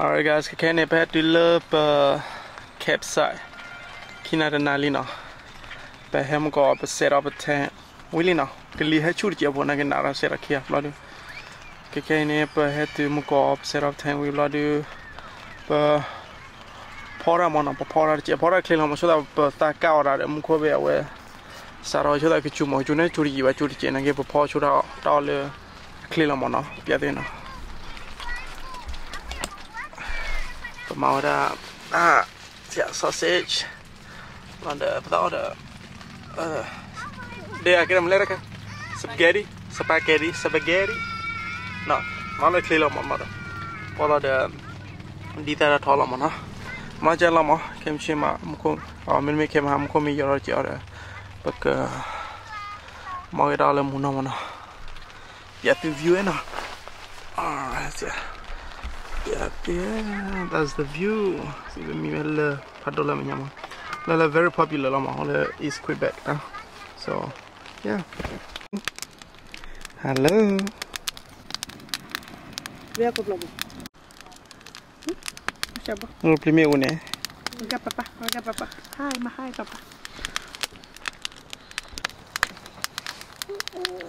Alright guys, can I bet to love uh, campsite? Kina dan nali no. Ba hem ko ba set up a tent. Wili no. Ke li ha chur je bona ke nara set rakhia lo du. Ke ke ne ba ha tu mu ko set up tent wi lo du. Ba phora mon ba phora je phora kle lo mo so da ba ta ka ora de mu ko be we. Sa ro so da ke chu mo chu ne chur ji ba chur je na ke ba pho chu da ta le kle lo mon no. Pya de no. Put mold up. Ah, see that sausage? Round up, round up. Uh. Akhirnya mulai kan? Spaghetti, spaghetti, spaghetti. No, malah kelilo mama. Pola ada di tara tola mana. Maja lama kem cima mukum. Ah, minum me kem ham kum i yara ti ara. Mau ira le muna mana. Ya tu view eh, ena. Alright, yeah. Yeah, yeah, that's the view. See the mimel padola menyama. Lala very popular lama on the East Quebec now. So, yeah. Hello. Vea con plomo. Siapa? Nur primi une. Oga papa, oga papa. Hai, ma hai papa.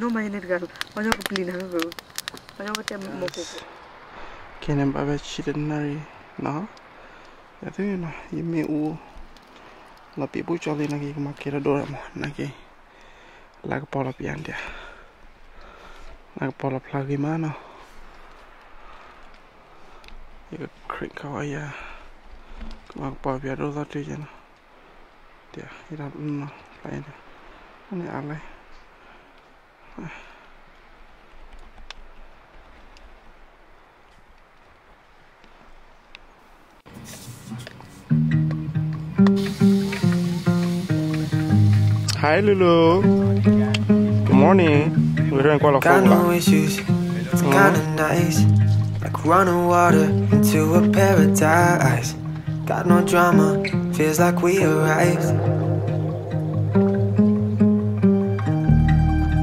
No mainit gal. Banyak ko pilih na ko. Banyak ko كاين من بعد هادشي ديال الناري نهار هذينا يمي و la pi bu chali na ki ma kira dora mo na ki la pola pian dia la ko pola pla ki mana i krik ka ya. Ma ko pola pia do sa jena ya dia i ra mm, no pla ni ani ale ah. Hi Lulu. Good morning. We're here in Kuala Got no issues, it's kinda nice. Like running water into a paradise. Got no drama, feels like we arrived.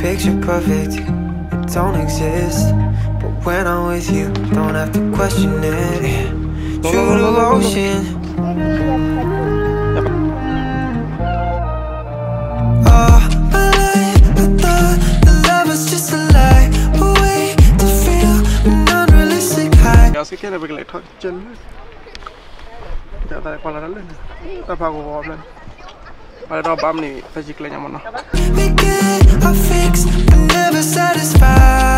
Picture perfect, it don't exist. But when I'm with you, don't have to question it. True devotion. Oh, an unrealistic high. Jag ska kalla begla ta chân. Ja ta kuala dalan. Ta pa ko ko plan. Ada dah bam ni tajik la nyaman. We get our fix, but never satisfied.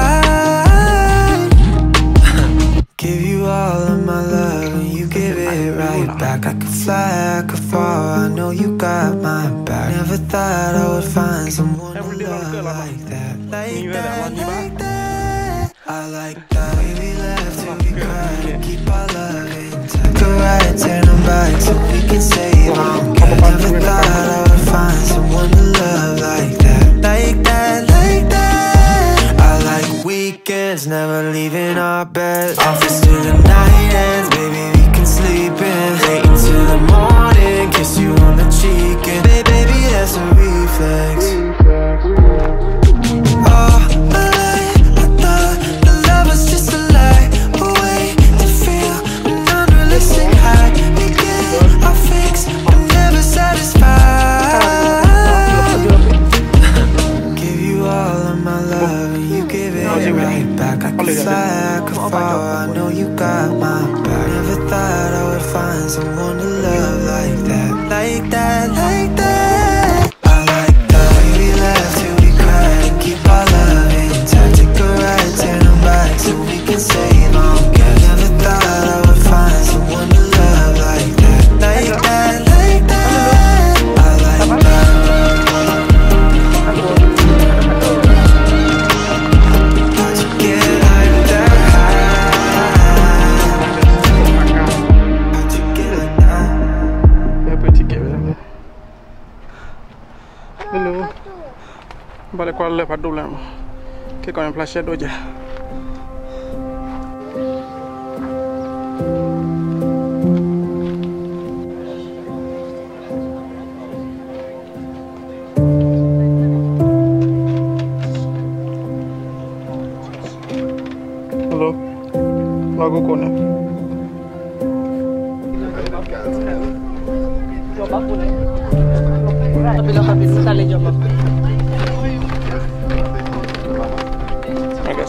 give you all of my love, it right back. I could fly, I could fall. I know you got my back. Never thought I would find someone love like that, like that, like that. I like that. We left to be cried, keep our love intact. Go ride, turn them back so we can save them. Never thought I would I know you got my back. Never thought I would find someone to love like that. Like that Vale, ¿cuál es el problema? Que con el placer ya. Hello. Lago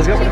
Let's go.